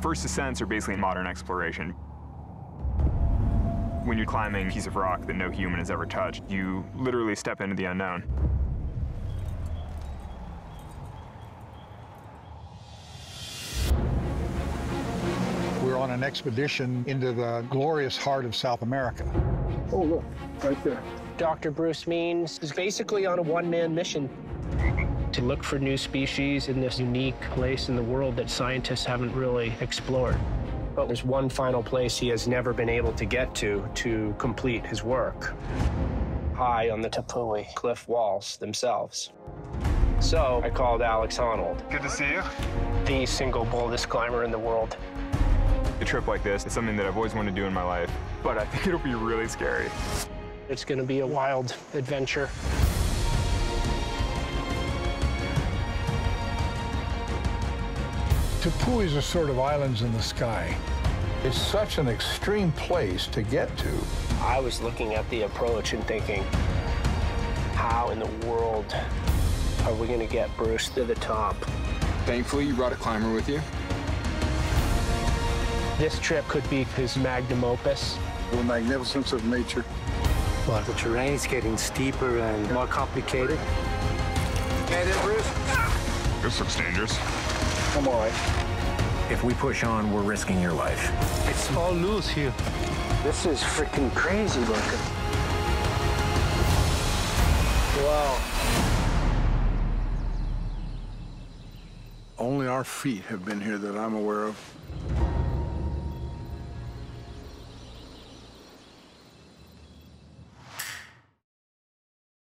First ascents are basically modern exploration. When you're climbing a piece of rock that no human has ever touched, you literally step into the unknown. We're on an expedition into the glorious heart of South America. Oh, look, right there. Dr. Bruce Means is basically on a one-man mission to look for new species in this unique place in the world that scientists haven't really explored. But there's one final place he has never been able to get to to complete his work, high on the Tepui cliff walls themselves. So I called Alex Honnold, Good to see you. the single boldest climber in the world. A trip like this is something that I've always wanted to do in my life, but I think it'll be really scary. It's going to be a wild adventure. Tepuis are sort of islands in the sky. It's such an extreme place to get to. I was looking at the approach and thinking, how in the world are we going to get Bruce to the top? Thankfully, you brought a climber with you. This trip could be his magnum opus. The magnificence of nature. But the terrain is getting steeper and more complicated. Get it, Bruce? This looks dangerous. I'm all right. If we push on, we're risking your life. It's all loose here. This is freaking crazy looking. Wow. Only our feet have been here that I'm aware of.